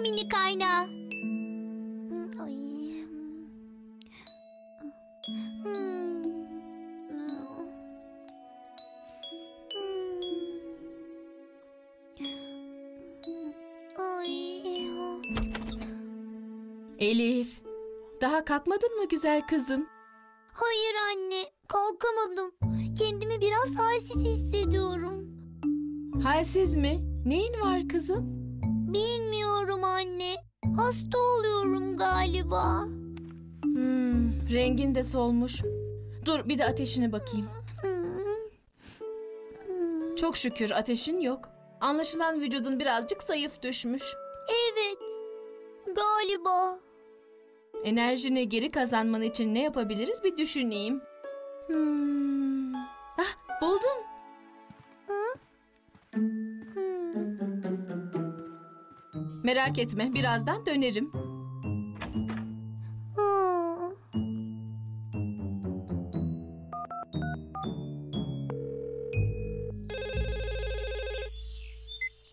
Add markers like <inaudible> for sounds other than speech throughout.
vitamini kaynağı. Ay. Ay. Elif, daha kalkmadın mı güzel kızım? Hayır anne, kalkamadım. Kendimi biraz halsiz hissediyorum. Halsiz mi? Neyin var kızım? Hasta oluyorum galiba. Hmm, rengin de solmuş. Dur bir de ateşine bakayım. Çok şükür ateşin yok. Anlaşılan vücudun birazcık zayıf düşmüş. Evet. Galiba. Enerjini geri kazanman için ne yapabiliriz bir düşüneyim. Hmm. Ah, buldum. Merak etme, birazdan dönerim.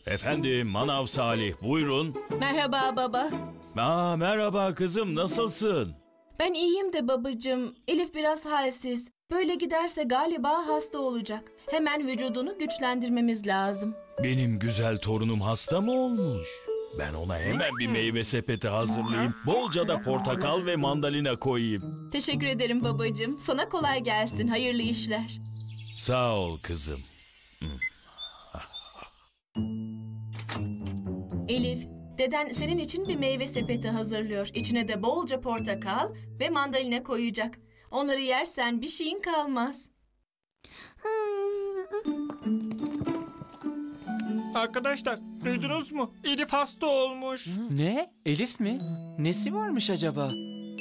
Efendim Manav Salih buyurun. Merhaba baba. Aa, merhaba kızım nasılsın? Ben iyiyim de babacığım. Elif biraz halsiz. Böyle giderse galiba hasta olacak. Hemen vücudunu güçlendirmemiz lazım. Benim güzel torunum hasta mı olmuş? Ben ona hemen bir meyve sepeti hazırlayayım. Bolca da portakal ve mandalina koyayım. Teşekkür ederim babacığım. Sana kolay gelsin. Hayırlı işler. Sağ ol kızım. Elif, deden senin için bir meyve sepeti hazırlıyor. İçine de bolca portakal ve mandalina koyacak. Onları yersen bir şeyin kalmaz. Arkadaşlar duydunuz mu? Elif hasta olmuş. Ne? Elif mi? Nesi varmış acaba?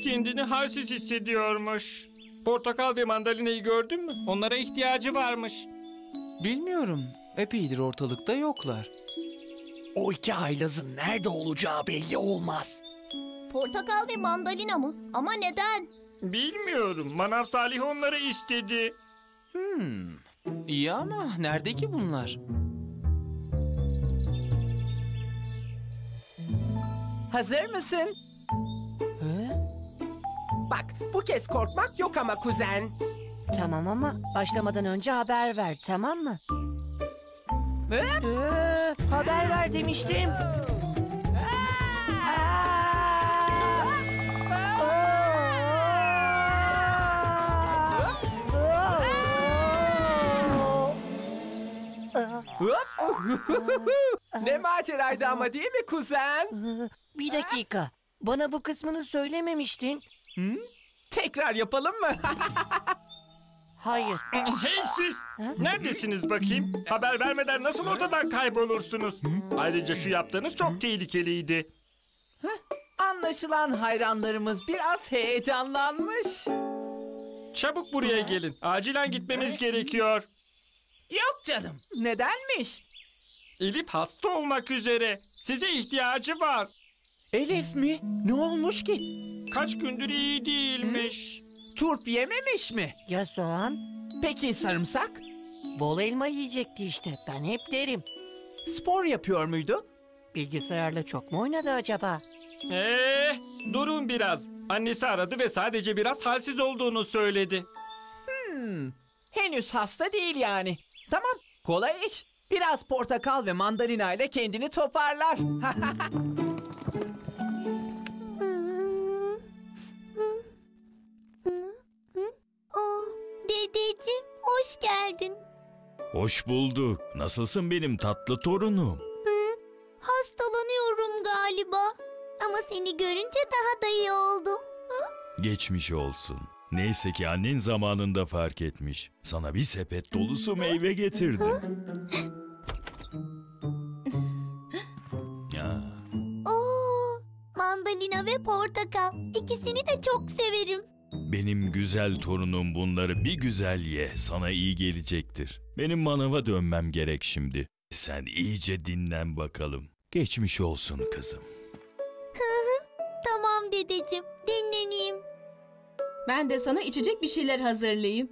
Kendini halsiz hissediyormuş. Portakal ve mandalinayı gördün mü? Onlara ihtiyacı varmış. Bilmiyorum. Epeydir ortalıkta yoklar. O iki haylazın nerede olacağı belli olmaz. Portakal ve mandalina mı? Ama neden? Bilmiyorum. Manav Salih onları istedi. Hmm. İyi ama nerede ki bunlar? Hazır mısın? He? Bak bu kez korkmak yok ama kuzen. Tamam ama başlamadan önce haber ver tamam mı? Ee, Haber ver demiştim. Ne maceraydı ama değil mi kuzen? <laughs> Bir dakika. Bana bu kısmını söylememiştin. Tekrar yapalım mı? <laughs> Hayır. Hey siz! Neredesiniz bakayım? Haber vermeden nasıl ortadan kaybolursunuz? Ayrıca şu yaptığınız çok tehlikeliydi. Anlaşılan hayranlarımız biraz heyecanlanmış. Çabuk buraya gelin. Acilen gitmemiz gerekiyor. Yok canım. Nedenmiş? Elif hasta olmak üzere. Size ihtiyacı var. Elif mi? Ne olmuş ki? Kaç gündür iyi değilmiş. Turp yememiş mi? Ya soğan? Peki sarımsak? Bol elma yiyecekti işte. Ben hep derim. Spor yapıyor muydu? Bilgisayarla çok mu oynadı acaba? Eh, durun biraz. Annesi aradı ve sadece biraz halsiz olduğunu söyledi. Hmm, henüz hasta değil yani. Tamam, kolay iş. Biraz portakal ve mandalina ile kendini toparlar. <laughs> Oh, dedeciğim hoş geldin. Hoş bulduk. Nasılsın benim tatlı torunum? Hastalanıyorum galiba. Ama seni görünce daha da iyi oldum. Geçmiş olsun. Neyse ki annen zamanında fark etmiş. Sana bir sepet dolusu meyve getirdim. Ya, Oo, mandalina ve portakal. İkisini de çok severim. Benim güzel torunum bunları bir güzel ye. Sana iyi gelecektir. Benim manava dönmem gerek şimdi. Sen iyice dinlen bakalım. Geçmiş olsun kızım. Tamam dedeciğim, dinleneyim. Ben de sana içecek bir şeyler hazırlayayım.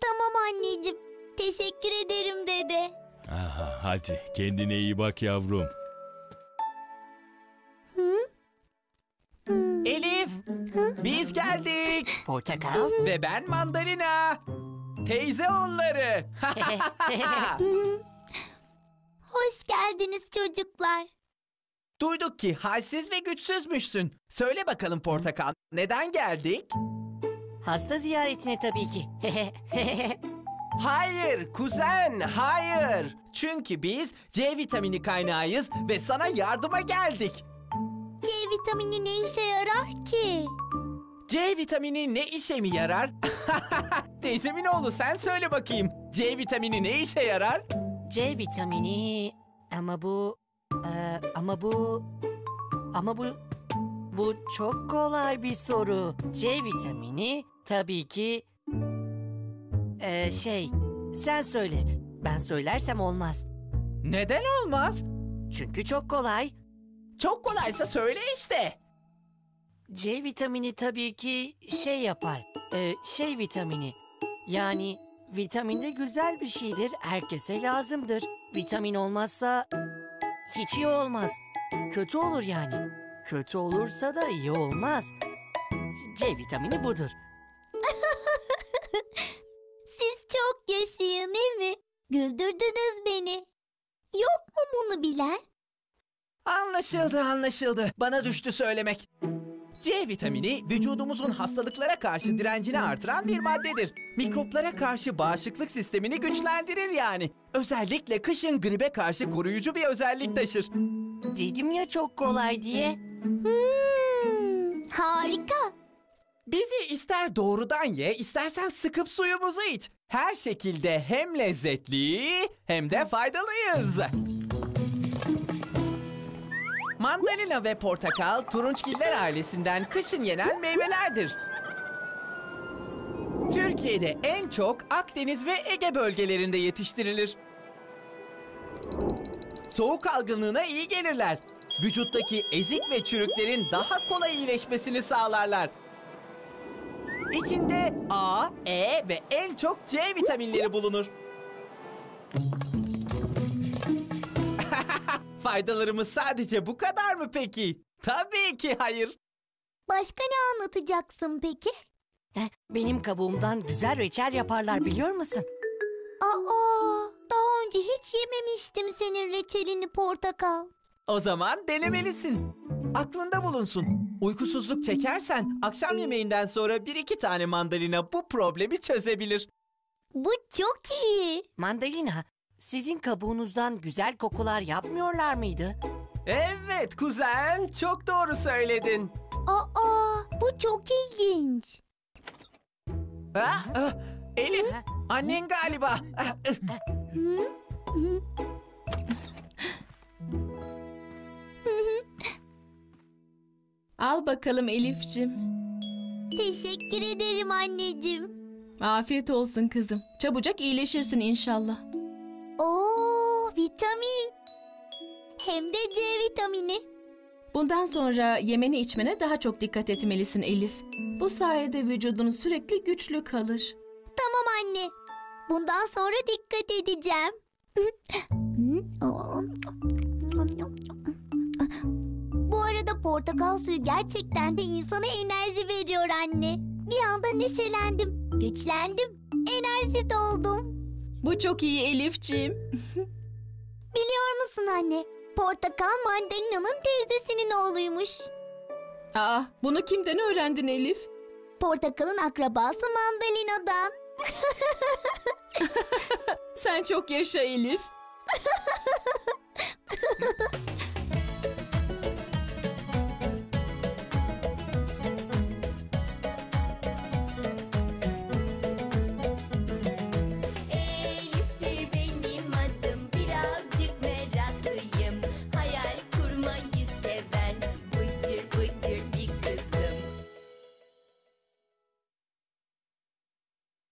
Tamam anneciğim. Teşekkür ederim dede. Aha, hadi kendine iyi bak yavrum. Elif, biz geldik. Portakal. Ve ben mandalina. Teyze onları. <laughs> Hoş geldiniz çocuklar. Duyduk ki halsiz ve güçsüzmüşsün. Söyle bakalım portakal, neden geldik? Hasta ziyaretine tabii ki. <laughs> Hayır kuzen, hayır. Çünkü biz C vitamini kaynağıyız ve sana yardıma geldik. C vitamini ne işe yarar ki? C vitamini ne işe mi yarar? <laughs> Teyzemin oğlu sen söyle bakayım. C vitamini ne işe yarar? C vitamini ama bu e, ama bu ama bu bu çok kolay bir soru. C vitamini tabii ki e, şey sen söyle. Ben söylersem olmaz. Neden olmaz? Çünkü çok kolay. Çok kolaysa söyle işte. C vitamini tabii ki şey yapar. e, şey vitamini. Yani vitamin de güzel bir şeydir. Herkese lazımdır. Vitamin olmazsa hiç iyi olmaz. Kötü olur yani. Kötü olursa da iyi olmaz. C vitamini budur. Siz çok yaşayın değil mi? Güldürdünüz beni. Yok mu bunu bilen? Anlaşıldı anlaşıldı. Bana düştü söylemek. C vitamini vücudumuzun hastalıklara karşı direncini artıran bir maddedir. Mikroplara karşı bağışıklık sistemini güçlendirir yani. Özellikle kışın gribe karşı koruyucu bir özellik taşır. Dedim ya çok kolay diye. Hmm, harika. Bizi ister doğrudan ye, istersen sıkıp suyumuzu iç. Her şekilde hem lezzetli hem de faydalıyız. Mandalina ve portakal turunçgiller ailesinden kışın yenen meyvelerdir. Türkiye'de en çok Akdeniz ve Ege bölgelerinde yetiştirilir. Soğuk algınlığına iyi gelirler. Vücuttaki ezik ve çürüklerin daha kolay iyileşmesini sağlarlar. İçinde A, E ve en çok C vitaminleri bulunur. <laughs> Faydalarımız sadece bu kadar mı peki? Tabii ki hayır. Başka ne anlatacaksın peki? Heh, Benim kabuğumdan güzel reçel yaparlar biliyor musun? Aa, daha önce hiç yememiştim senin reçelini portakal. O zaman denemelisin. Aklında bulunsun. Uykusuzluk çekersen akşam yemeğinden sonra bir iki tane mandalina bu problemi çözebilir. Bu çok iyi. Mandalina, sizin kabuğunuzdan güzel kokular yapmıyorlar mıydı? Evet kuzen, çok doğru söyledin. Aa, bu çok ilginç. Ha? ah, Elif, annen galiba. Ah, ah. Hı? Hı? Al bakalım Elif'cim. Teşekkür ederim anneciğim. Afiyet olsun kızım. Çabucak iyileşirsin inşallah. Oo, vitamin. Hem de C vitamini. Bundan sonra yemene içmene daha çok dikkat etmelisin Elif. Bu sayede vücudun sürekli güçlü kalır. Tamam anne. Bundan sonra dikkat edeceğim. Portakal suyu gerçekten de insana enerji veriyor anne. Bir anda neşelendim, güçlendim, enerji doldum. Bu çok iyi Elif'ciğim. <laughs> Biliyor musun anne? Portakal mandalina'nın teyzesinin oğluymuş. Aa, bunu kimden öğrendin Elif? Portakalın akrabası mandalina'dan. <laughs> <laughs> Sen çok yaşa Elif.